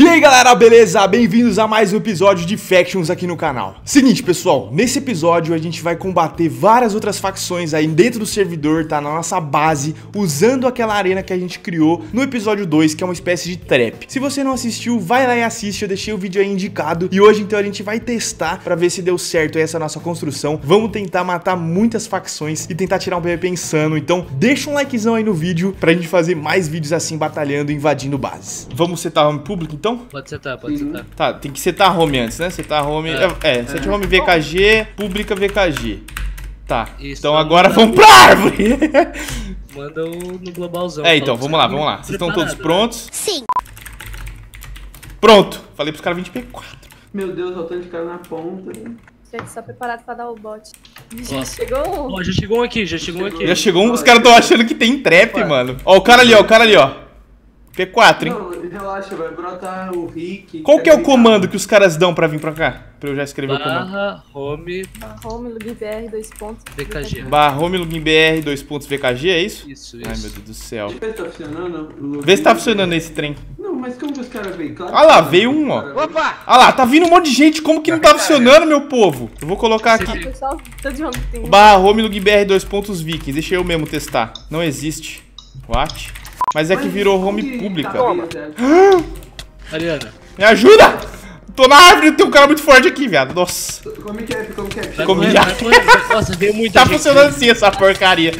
E aí galera, beleza? Bem-vindos a mais um episódio de Factions aqui no canal. Seguinte pessoal, nesse episódio a gente vai combater várias outras facções aí dentro do servidor, tá? Na nossa base, usando aquela arena que a gente criou no episódio 2, que é uma espécie de trap. Se você não assistiu, vai lá e assiste, eu deixei o vídeo aí indicado. E hoje então a gente vai testar pra ver se deu certo essa nossa construção. Vamos tentar matar muitas facções e tentar tirar um PVP insano. Então deixa um likezão aí no vídeo pra gente fazer mais vídeos assim, batalhando, invadindo bases. Vamos setar home público então? Pode setar, pode setar. Tá, tem que setar home antes, né? Setar home. É, é set home VKG, pública VKG. Tá. Isso, então vamos agora vamos pra árvore. Manda o no globalzão. é, então, vamos lá, vamos lá. Vocês estão todos preparado, prontos? Sim. Pronto. Falei pros caras 20 P4. Meu Deus, olha o tanto de cara na ponta. Gente, só preparado pra dar o bote. Ó. Já chegou né? um. Ó, já chegou um aqui, já chegou um aqui. Já chegou um, os caras estão achando que tem trap, mano. Ó, o cara ali, ó, o cara ali, ó. P4, hein? Não, relaxa, vai brotar o Rick. Qual que é o comando que os caras dão pra vir pra cá? Pra eu já escrever o comando. Barra, home, Home, login BR, dois pontos. VKG. Barra home login BR, dois pontos VKG, é isso? Isso, Ai, isso. meu Deus do céu. Deixa eu ver se tá funcionando. Vê se tá funcionando esse trem. Não, mas como que os caras veem? Claro Ah lá, tá. veio um, ó. Veio. Ah lá, tá vindo um monte de gente. Como que não tá funcionando, meu povo? Eu vou colocar aqui. home. Barra home login BR, dois pontos vikings. Deixa eu mesmo testar. Não existe. What? Mas é que virou home pública. tá? Mariana, Me ajuda! Tô na árvore, tem um cara muito forte aqui, viado. Nossa. Já- vai correndo. vai- Nossa, veio muita Tá gente. funcionando assim essa porcaria.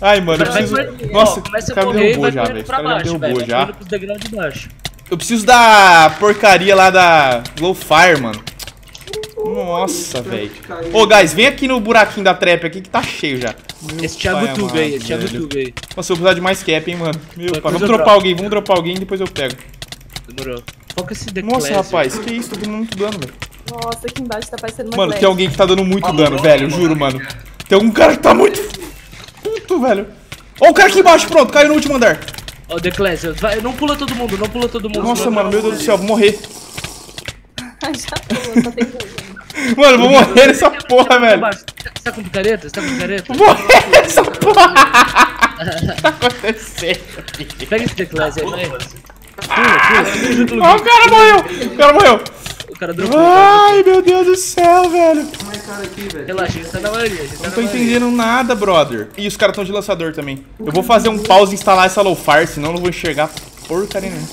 Ai, mano, eu preciso. Nossa, começa o cara a me derrubou já, velho. O pra cara me derrubou já. Eu preciso da porcaria lá da Glowfire, mano. Nossa, velho. Ô, guys, vem aqui no buraquinho da trap aqui que tá cheio já. Meu Esse Thiago Tube aí, esse Thiago velho. Tube aí. Nossa, eu vou precisar de mais cap, hein, mano. Meu pai, vamos dropar alguém, vamos dropar alguém e depois eu pego. Demorou. Que é esse The Nossa, rapaz, que isso, tô dando muito dano, velho. Nossa, aqui embaixo tá parecendo uma Mano, tem alguém que tá dando muito dano, velho, eu juro, mano. Tem algum cara que tá muito puto, velho. Ó, o cara aqui embaixo, pronto, caiu no último andar. Ó, The Classic. Vai, não pula todo mundo, não pula todo mundo. Nossa, mano, meu Deus do céu, vou morrer. Já pulou, só tem. Mano, eu vou morrer nessa porra, velho. Você tá com picareta? Você tá com picareta? Vou morrer nessa porra. O que tá acontecendo? Pega esse The Classic aí, vai. Pula, pula, Ó, o cara morreu, o cara morreu. O cara dropou. Ai, meu Deus do céu, velho. Como é cara aqui, velho? Relaxa, a gente tá na maioria. Gente tá Não na tô maioria. entendendo nada, brother. E os caras tão de lançador também. Eu vou fazer um pause e instalar essa low fire, senão eu não vou enxergar porcaria nenhuma.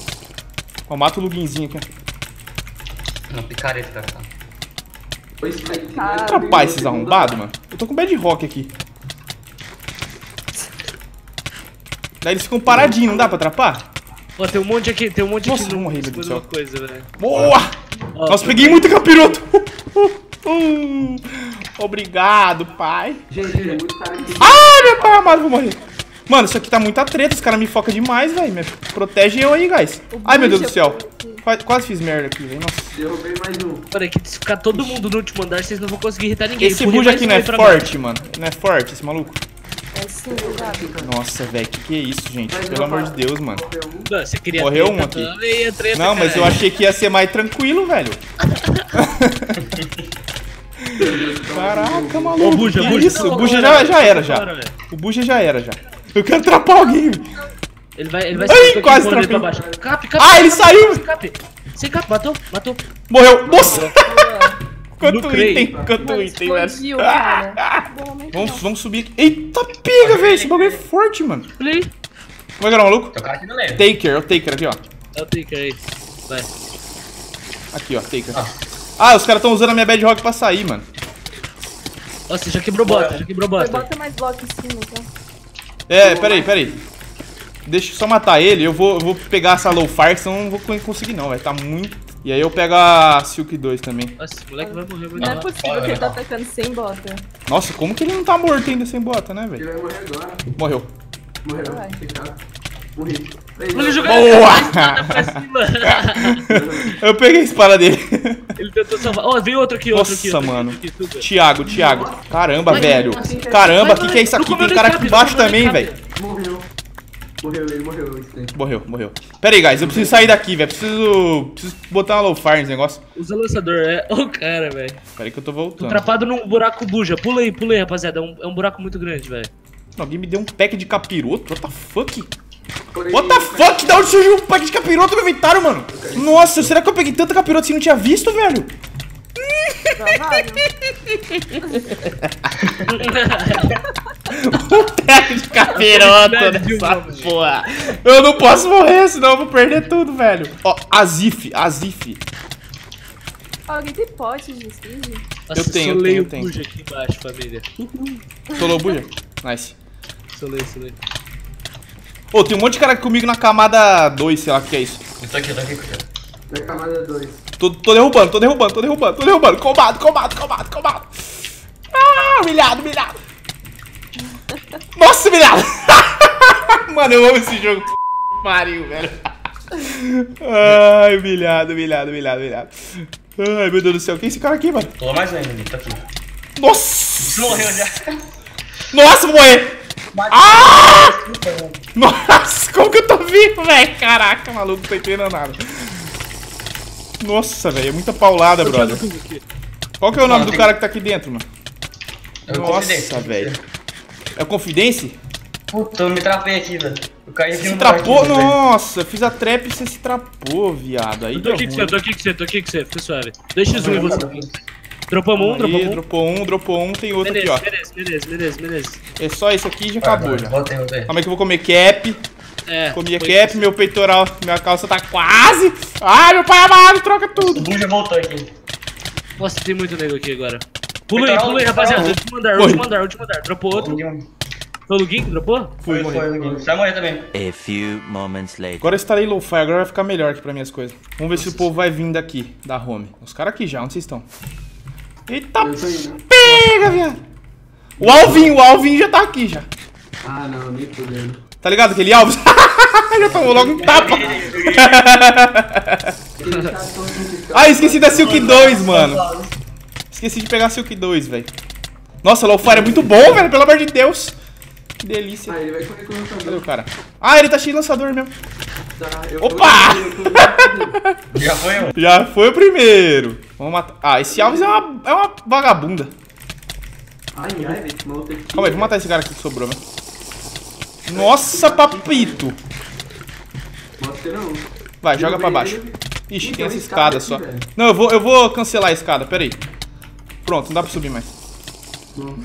Ó, mata o luginzinho aqui. Não, picareta, cara. Pois é, que Cara. Vai- Atrapalha esses arrombados, mano. Eu tô com bad rock aqui. Daí eles ficam paradinhos, não dá pra atrapar? Ó, tem um monte aqui, tem um monte Nossa, aqui vou no morrer, meu Deus do céu. coisa. Boa! Ó, Nossa, peguei muito capiroto. Hum, Obrigado, pai. Gente, tem muito aqui. Ai, meu pai amado, vou morrer. Mano, isso aqui tá muita treta, os caras me focam demais, velho. Me- Protege eu aí, guys. Ai, meu Deus do céu. Quase, quase fiz merda aqui, velho. Nossa. Derrubei mais um. Peraí, que se ficar todo mundo no último andar, vocês não vão conseguir irritar ninguém. Esse bujo aqui não é forte, mano. Não é forte esse maluco. É sim. Nossa, velho, que que é isso, gente? Pelo amor de. Deus, mano. Não, você queria Morreu um aqui. é treta, Não, mas eu caralho. achei que ia ser mais tranquilo, velho. Caraca, maluco. Ô, Buja, que Buja, isso? tá O Buja já, já era, já. O Buja já era, já. Eu quero atrapar alguém. Ele vai, ele vai Ai, sair quase ele pra trapei. baixo. Cap, cap, Ah, ele cap, saiu. Cap, sem cap, matou, matou. Morreu. Nossa, quanto Não creio. item, quanto Mano, item, velho. momento Vamos, vamos subir aqui. Eita, pega, velho. Esse bagulho é forte, mano. Olha aí. Como é que era, maluco? Tem um cara aqui no leve. Taker, é o Taker aqui, ó. É o Taker aí. Vai. Aqui, ó, Taker. Ah, os caras estão usando a minha Bad Rock pra sair, mano. Nossa, já quebrou bota, já quebrou bota. Bota mais bloco em cima, então. É, peraí, peraí. Deixa eu só matar ele. Eu vou, eu vou pegar essa low fire, senão eu não vou conseguir, não, velho. Tá muito. E aí eu pego a Silk 2 também. Nossa, esse moleque vai morrer, vai Não é morrer. possível que ele tá atacando sem bota. Nossa, como que ele não tá morto ainda sem bota, né, Ele velho? vai morrer agora. Morreu. Morreu. Vai. Morri. Ele jogou Boa! eu peguei a espada dele. Ele tentou salvar. Ó, veio outro aqui, outro aqui. Nossa, mano. Aqui. Tiago, Tiago. Caramba, Vai, velho. Caramba, o que, que é isso aqui? Tem cara aqui embaixo também, velho. Morreu. Morreu ele, morreu. Morreu, morreu. Pera aí, guys, eu preciso sair daqui, velho. Preciso, preciso botar uma low fire nesse negócio. Usa lançador, é. Ô, cara, velho. Pera aí que eu tô Tô voltando. atrapado num buraco buja. Pula aí, pula aí, rapaziada. É um, é um buraco muito grande, velho. Alguém me deu um pack de capiroto? What the fuck? What the fuck? Da onde surgiu um pack de capiroto no inventário, mano? Nossa, será que eu peguei tanta capiroto assim e não tinha visto, velho? Um pack de capiroto nessa porra. Eu não posso morrer, senão eu vou perder tudo, velho. Ó, Azif, Azif. Alguém tem pote de esquise? Eu tenho, eu tenho, o eu tenho. aqui embaixo, família. Solou buja? Nice. Solei, solei. Ô, tem um monte de cara comigo na camada 2, sei lá o que é isso. Eu tô aqui, tô aqui, cara. Na camada 2. Tô, tô derrubando, tô derrubando, tô derrubando, tô derrubando. Combate, combate, combate, combate. Ah, humilhado, humilhado. Nossa, humilhado. Mano, eu amo esse jogo. Pariu, velho. Ai, humilhado, humilhado, humilhado, humilhado. Ai, meu Deus do céu. Quem é esse cara aqui, mano? Pulou mais um ainda, tá aqui. Nossa. Morreu já. Nossa, vou morrer. Ah! Nossa, como que eu tô vivo, velho? Caraca, maluco, não tô entendendo nada. Nossa, velho, é muita paulada, brother. Qual que é o nome do cara que tá aqui dentro, mano? Eu Nossa, velho. É o Confidence? Puta, eu me trapei aqui, velho. Eu caí aqui no trapou? Nossa, eu fiz a trap e você se trapou, viado. Aí Eu tô aqui com você, tô aqui com você, tô aqui com você, fica suave. 2x1 em você. Dropamos um, dropamos um. dropou um, dropou um, tem outro aqui, Beleza, ó. beleza, beleza, beleza, beleza. É só esse aqui e já Vai, acabou já. Voltei, voltei. Calma aí que eu vou comer cap. É. Comi a cap, meu peitoral, minha calça tá quase. Ai, meu pai amado, troca O tudo. Buja voltou aqui. isso. Nossa, tem muito nego aqui agora. Pula aí, pula aí, rapaziada. Último andar, último andar, último andar. Dropou outro. Foi o Luguinho que dropou? Foi, foi, foi. Vai morrer também. A few moments later. Agora eu instalei low-fi, agora vai ficar melhor aqui pra minhas coisas. Vamos ver se o povo vai vir daqui, da home. Os caras aqui já, onde vocês estão? Eita, tô indo. pega, viado. O Alvin, o Alvin já tá aqui já. Ah, não, nem fudendo. Tá ligado aquele Alves? já tomou logo um tapa. Ah, esqueci da Silk 2, mano. Esqueci de pegar a Silk 2, velho. Nossa, o low-fi é muito bom, velho, pelo amor de Deus. Que delícia. Ah, ele vai correr com o Cadê o lançador. cara? Ah, ele tá cheio de lançador mesmo. Tá, eu Opa! Já foi um. Já foi o primeiro. Vamos matar. Ah, esse Alves é uma, é uma vagabunda. ai, ai, velho. Calma aí, vou matar esse cara aqui que sobrou, velho. Nossa, papito. Não. Vai, joga pra baixo. Ixi, Ih, tem essa escada só. Não, eu vou, eu vou cancelar a escada, pera aí. Pronto, não dá pra subir mais. Não.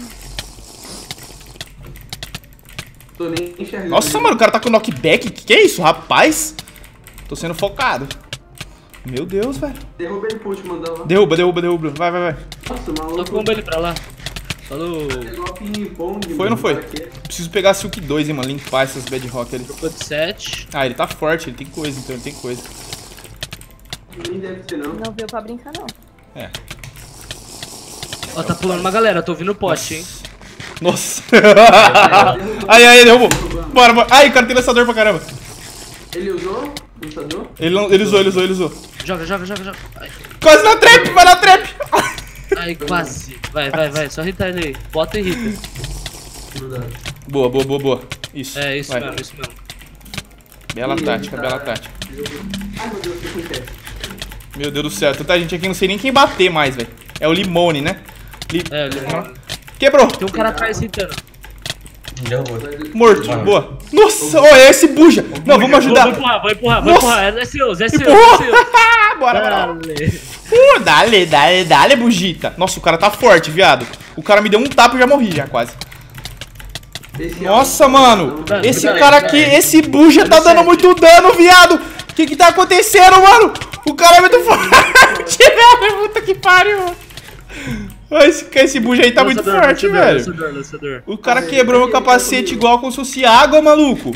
Tô nem enxergando. Nossa, mano, o cara tá com knockback. Que que é isso, rapaz? Tô sendo focado. Meu Deus, velho. Derruba ele pro último andar lá. Derruba, derruba, derruba. Vai, vai, vai. Nossa, o Só maluco. comba ele pra lá. A ping-pong. Foi ou não foi? Preciso pegar a Silk 2, hein, mano. Limpar essas bedrock ali. Dropou de 7. Ah, ele tá forte, ele tem coisa, então ele tem coisa. Nem deve ser, não. Não veio pra brincar, não. É. Ó, tá pulando uma galera, tô ouvindo o poste, hein. Nossa. aí, aí, derrubou. Bora, bora. Ai, o cara tem lançador pra caramba. Ele usou? Lançador? Ele, não, ele usou, ele usou, ele usou. Joga, joga, joga, joga. Ai, Quase na trap, vai na trap. ai, quase. Vai, vai, vai. Só irrita ele aí. Bota e dá. Boa, boa, boa, boa. Isso. É, isso vai. mesmo, isso mesmo. Bela Ih, tática, tá. bela tática. Ai, meu Deus, o que acontece? Meu Deus do céu, tanta gente aqui, não sei nem quem bater mais, velho. É o Limone, né? Li... É, ele Quebrou. Tem um cara atrás. Derrubou. Morto, Mano. boa. Nossa, olha esse buja. Não, vamos Vou, ajudar. vou empurrar, vou empurrar, vou Nossa. empurrar. É seu, é seu, Empurrou. é seu. bora, bora. Dale. Uh, dale, dale, dale, bugita. Nossa, o cara tá forte, viado. O cara me deu um tapa e já morri já, quase. Esse Nossa, álbum- mano. Esse cara aqui, esse buja tá dando muito dano, viado. O que que tá acontecendo, mano? O cara é muito forte, velho. Puta que pariu. Olha Esse, esse buja aí tá muito Lançador, forte, lançador, velho. Lançador, lançador. O cara quebrou meu capacete igual como se fosse água, maluco.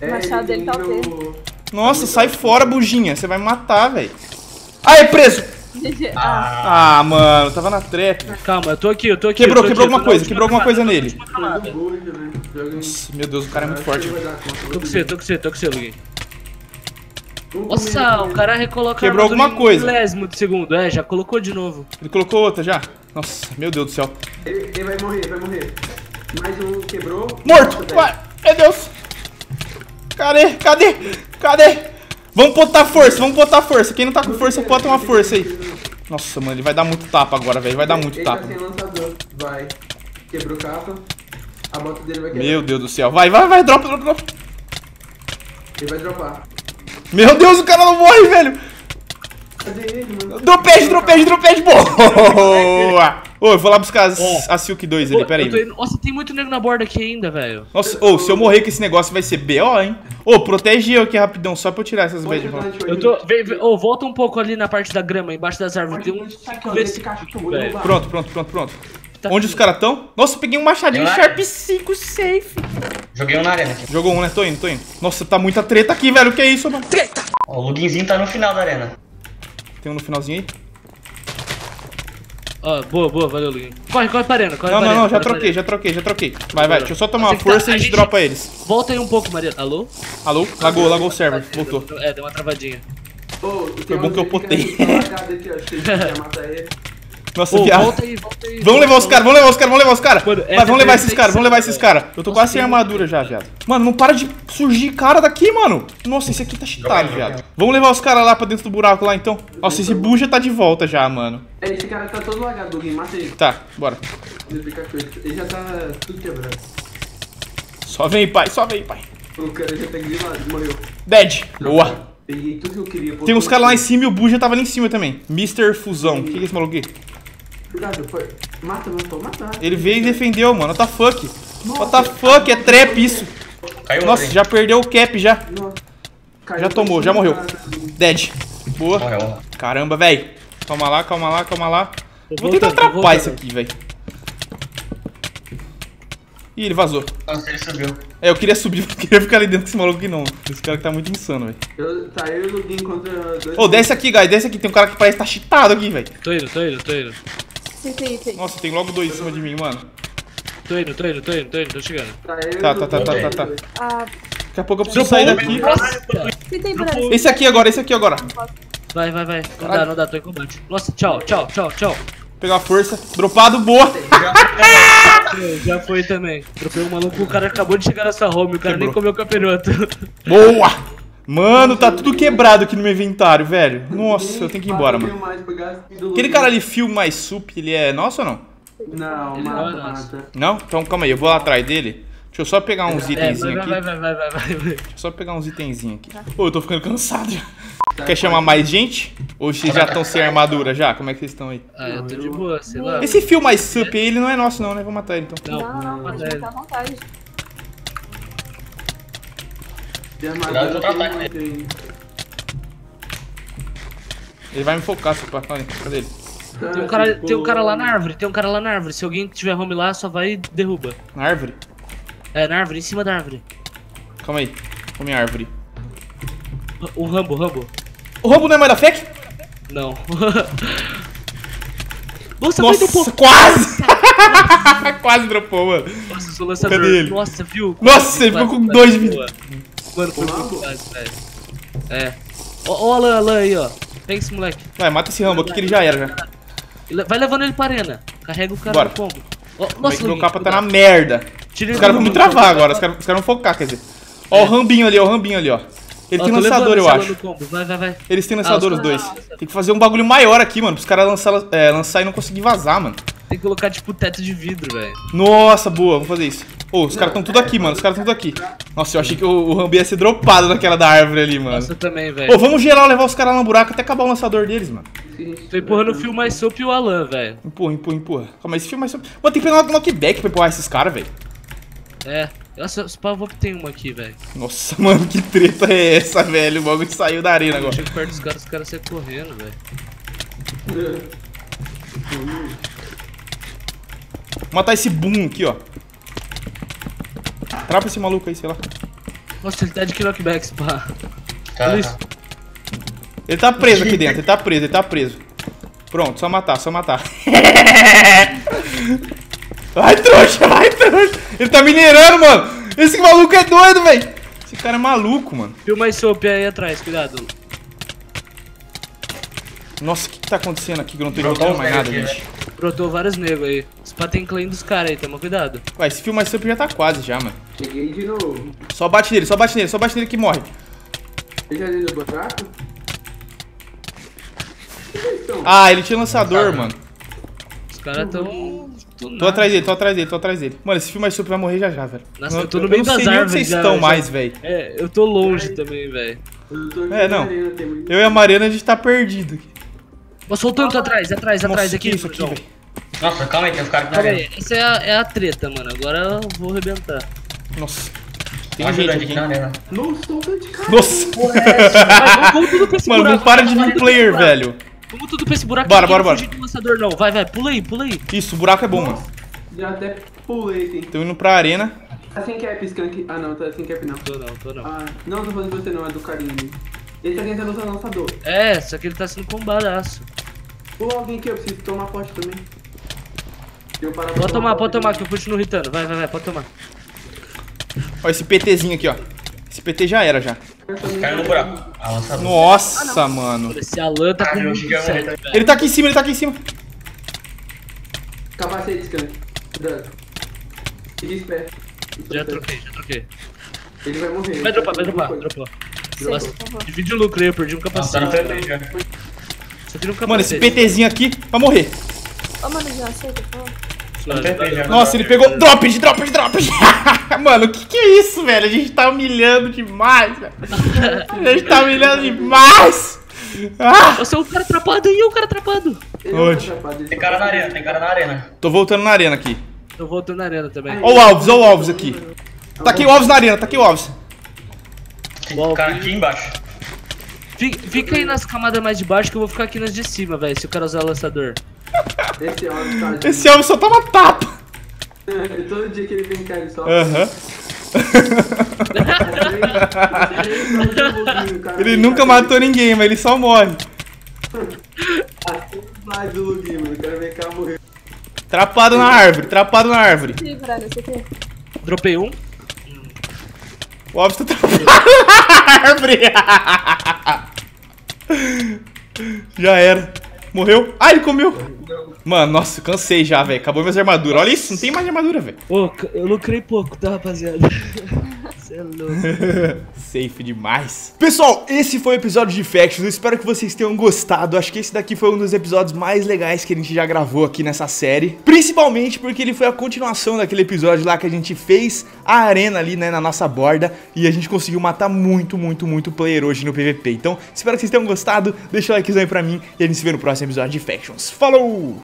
É, O machado dele tá meu- Nossa, sai fora, bujinha. Você vai me matar, velho. Aí, preso. Ah, Ah, mano, tava na trap. Calma, eu tô aqui, eu tô aqui. Quebrou, tô quebrou aqui, alguma coisa, quebrou alguma coisa nele. Nossa, Meu Deus, o cara é muito forte. Tô com você, tô com você, tô com você, Luguinho. Nossa, o cara recoloca Quebrou alguma coisa. milésimo de segundo. É, já colocou de novo. Ele colocou outra já? Nossa, meu Deus do céu. Ele, ele vai morrer, vai morrer. Mais um quebrou. Morto! Nossa, Vai! Meu Deus! Cadê? Cadê? Cadê? Vamos botar força, vamos botar força. Quem não tá com força, bota uma força aí. Nossa, mano, ele vai dar muito tapa agora, velho. Vai dar muito ele tapa. tá sem lançador. Vai. Quebrou capa. A moto dele vai quebrar. Meu Deus do céu. Vai, vai, vai, dropa, dropa, dropa. Ele vai dropar. Meu Deus, o cara não morre, velho. Cadê ele, mano? Dropage, dropage, dropage. Boa. Ô, eu vou lá buscar as- Ó. a Silk 2 ali, pera aí. indo- Nossa, tem muito nego na borda aqui ainda, velho. Nossa, ô, se eu morrer com esse negócio vai ser BO, hein? Ô, protege eu aqui rapidão, só pra eu tirar essas ajudar, de Eu tô. Vem, vem, ô, volta um pouco ali na parte da grama, embaixo das árvores. Tem um. Vai. Pronto, pronto, pronto, pronto. Tá Onde os caras estão? Nossa, peguei um machadinho Eu Sharp 5 safe. Joguei um na arena aqui. Jogou um, né? Tô indo, tô indo. Nossa, tá muita treta aqui, velho. O que é isso, mano? Treta! Ó, o Luginzinho tá no final da arena. Tem um no finalzinho aí? Ó, boa, boa, valeu, Luguinho. Corre, corre pra arena, corre Não, pra não, arena, não, já troquei, já troquei, já troquei. Vai, vai, deixa eu só tomar uma que tá- força e a gente dropa eles. Volta aí um pouco, Maria. Alô? Alô? Lagou, lagou o server, voltou. É, deu uma travadinha. Tem bom que eu potei. Nossa, Ô, viado. volta aí, volta aí. Vamos levar os caras, vamos levar os caras, vamos levar os caras. Mano, Vai, essa vamos levar esses caras, vamos levar esses caras. Eu tô quase sem armadura já, viado. Mano, não para de surgir cara daqui, mano. Nossa, esse aqui tá cheatado, viado. Vamos levar os caras lá pra dentro do buraco lá, então. Nossa, esse buja tá de volta já, mano. É, esse cara tá todo lagado, alguém mata ele. Tá, bora. Ele já tá tudo quebrado. Só vem, pai, só vem, pai. O cara já tá grilado, morreu. Dead. Boa. Peguei tudo que eu queria. Tem uns caras lá em cima e o buja tava lá em cima também. Mr. Fusão. O que que é esse maluco aqui? Cuidado, foi. Mata, mano, tô matando. Ele veio e defendeu, mano. What the fuck? What the fuck? É trap isso. Caiu Nossa, outro, já perdeu o cap já. Já tomou, já morreu. Dead. Boa. Morreu. Caramba, velho. Calma lá, calma lá, calma lá. Tô Vou tentar atrapar isso aqui, velho. Ih, ele vazou. Nossa, ele subiu. É, eu queria subir, não queria ficar ali dentro desse maluco aqui não. Esse cara que tá muito insano, velho. Eu, tá eu e o Lugin contra dois. Ô, desce aqui, guys, desce aqui. Tem um cara que parece que tá cheatado aqui, velho. Tô indo, tô indo, tô indo. Nossa, tem logo dois em cima de mim, mano. Tô indo, tô indo, tô indo, tô indo, tô chegando. Tá Tá, tá, tá, tá, tá. Ah, Daqui a pouco eu preciso sair daqui. eles. Esse aqui agora, esse aqui agora. Vai, vai, vai. Não dá, não dá, tô em combate. Nossa, tchau, tchau, tchau, tchau. Pegar a força. Dropado, boa. Já foi também. Tropei um maluco, o cara acabou de chegar nessa home, o cara nem comeu campeonato. Boa. Mano, tá tudo quebrado aqui no meu inventário, velho. Nossa, eu tenho que ir embora, mano. Aquele cara ali, Phil mais sup, ele é nosso ou não? Não, mata, não é mata. Não? Então calma aí, eu vou lá atrás dele. Deixa eu só pegar uns É, itenzinhos aqui. vai, vai, vai, vai, vai. Deixa eu só pegar uns itenzinhos aqui. Pô, eu tô ficando cansado já. Quer chamar mais gente? Ou vocês já estão sem armadura já? Como é que vocês estão aí? Ah, eu tô de boa, sei lá. Esse fio mais sup aí, ele não é nosso não, né? Vou matar ele então. Não, Não, não, pode é. ficar à vontade. De armadura com o tem ataque muito aí. Ele vai me focar, seu pai. Cadê ele? Tem um, cara, tem um cara lá na árvore, tem um cara lá na árvore. Se alguém tiver home lá, só vai e derruba. Na árvore? É, na árvore, em cima da árvore. Calma aí. Come a árvore. O Rambo, o Rambo. O Rambo não é mais da FEC? Não. Nossa, Nossa, pouco. quase! quase dropou, mano. Nossa, sou lançador. Cadê ele? Nossa, viu? Nossa, ele ficou com dois de vida. Boa. Mano, foi muito quase, velho. É. Ó, ó Alan aí, ó. Pega esse moleque. Vai, mata esse Rambo aqui que ele já era já. Vai levando ele pra arena. Carrega o cara Bora. no combo. Ó, é nossa, meu capa tá na merda? Tira Os caras vão me travar agora, os caras os caras vão focar, quer dizer. Ó o Rambinho ali, ó, o Rambinho ali, ó. Ele tem lançador, eu acho. Vai, vai, vai. Eles têm lançador, Ah, os os dois. Tem que fazer um bagulho maior aqui, mano, pros caras lançar, é, lançar e não conseguir vazar, mano. Tem que colocar, tipo, teto de vidro, velho. Nossa, boa, vamos fazer isso. Ô, os caras estão tudo aqui, mano, os caras estão tudo aqui. Nossa, eu achei que o, o Rambi ia ser dropado naquela da árvore ali, mano. Nossa, eu também, velho. Ô, vamos geral levar os caras lá no buraco até acabar o lançador deles, mano. Tô empurrando o fio mais soap e o Alan, velho. Empurra, empurra, empurra. Calma, esse filme é só... Mano, tem que pegar um knockback pra empurrar esses caras, velho. É. Nossa, os pavô tem uma aqui, velho. Nossa, mano, que treta é essa, velho? O bagulho saiu da arena agora. Chega perto dos caras, os caras saem correndo, velho. Vou matar esse boom aqui, ó. Trapa esse maluco aí, sei lá. Nossa, ele tá de knockbacks, pá. Tá, isso. tá. Ele tá preso aqui dentro, ele tá preso, ele tá preso. Pronto, só matar, só matar. Vai, trouxa, vai, trouxa. Ele tá minerando, mano. Esse maluco é doido, velho. Esse cara é maluco, mano. Fio mais soap aí atrás, cuidado. Nossa, o que, que tá acontecendo aqui que eu não tô entendendo mais nada, aqui, gente? Brotou vários negros aí. Pá tem claim dos caras aí, toma cuidado. Ué, esse filme mais já tá quase já, mano. Cheguei de novo. Só bate nele, só bate nele, só bate nele que morre. Eu já dei no buraco? Onde? Ah, ele tinha lançador, mano. Os caras tão. Tô atrás dele, tô atrás dele, tô atrás dele. Mano, esse filme mais super vai morrer já já, velho. Nossa, Não- eu tô no meio não sei das nem onde árvores vocês estão já. mais, velho. É, eu tô longe também, velho. Eu tô É, não. Eu e a Mariana, a gente tá perdido aqui. Mas soltando atrás, atrás, atrás, Nossa, aqui, que isso aqui, velho. Nossa, calma aí, tem uns caras na Calma arena. aí, essa é a, é a treta, mano. Agora eu vou arrebentar. Nossa. Tem um gente ajudante aqui, na hein? arena. Nossa, solta de cara. Nossa. Vai, vamos, vamos tudo pra esse Mano, não para de vir player, velho. Vamos tudo pra esse buraco. Bora, bora, bora. fugir do lançador, não. Vai, vai, pula aí, pula aí. Isso, o buraco é bom, mano. Já até pulei, tem. Tô indo pra arena. Tá sem cap, Skunk. Ah, não, tá sem cap não. Tô não, tô não. Ah, não, tô falando de você não, é do carinha ali. Ele tá tentando usar o lançador. É, só que ele tá sendo combadaço. Pula alguém aqui, eu preciso tomar poste também. Pode tomar, pode tomar, que eu continuo hitando. Vai, vai, vai, pode tomar. Ó, esse PTzinho aqui, ó. Esse PT já era, já. Caiu no buraco. Ah, lançador. Nossa, mano. Esse Alan tá Ah, com eu muito cheguei a sério, morrer. velho. Ele tá aqui em cima, ele tá aqui em cima. Capacete, Skunk. Cuidado. Esperto. Já troquei, já troquei. Ele vai morrer. Vai dropar, vai dropar, favor. divide o lucro aí, eu perdi um tá capacete. já. Só queria um capacete. Mano, esse PTzinho aqui vai morrer. Ô, mano, já aceita, por favor. Tá. Nossa, ele pegou drop, drop, drop. Mano, o que que é isso, velho? A gente tá humilhando demais, velho. A gente tá humilhando demais. Ah, Você é um cara atrapado aí, um cara atrapado. Onde? Tem cara na arena, tem cara na arena. tô voltando na arena aqui. Eu volto na arena também. Ó o Alves, ó o Alves aqui. Tá aqui o Alves na arena, tá aqui o Alves. Tem cara aqui embaixo. Fica, fica aí nas camadas mais de baixo que eu vou ficar aqui nas de cima, velho, se o cara usar lançador. Esse é o tá Esse Alves só toma tapa. Todo dia que ele vem cá, ele só. Aham. Ele nunca matou ninguém, mas ele só morre. Assim mais do Luguinho, mano. Quero ver cá morrer. Trapado na árvore, trapado na árvore. Dropei um. O Alves tá trapado na árvore. Já era. Morreu? Ah, ele comeu. Mano, nossa, cansei já, velho. Acabou minhas armaduras. Olha isso, não tem mais armadura, velho. Ô, eu lucrei pouco, tá, rapaziada? Você é louco. Safe demais. Pessoal, esse foi o episódio de Factions. Eu espero que vocês tenham gostado. Acho que esse daqui foi um dos episódios mais legais que a gente já gravou aqui nessa série. Principalmente porque ele foi a continuação daquele episódio lá que a gente fez a arena ali, né, na nossa borda. E a gente conseguiu matar muito, muito, muito player hoje no PVP. Então, espero que vocês tenham gostado. Deixa o likezão aí pra mim e a gente se vê no próximo episódio de Factions. Falou!